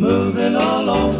moving all over.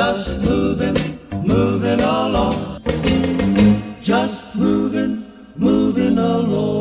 Just moving, moving along. Just moving, moving along.